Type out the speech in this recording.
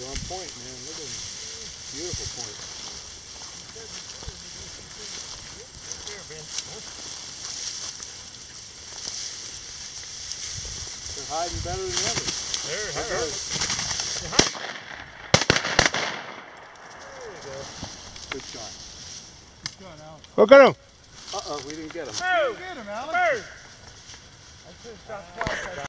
He's on point, man. Look at him. Beautiful point. They're hiding better than ever. There, Look there. There you go. Good shot. Good shot, Alan. Look at him. Uh-oh, we didn't get him. Move! Get him, Alan. Move! I should have shot twice.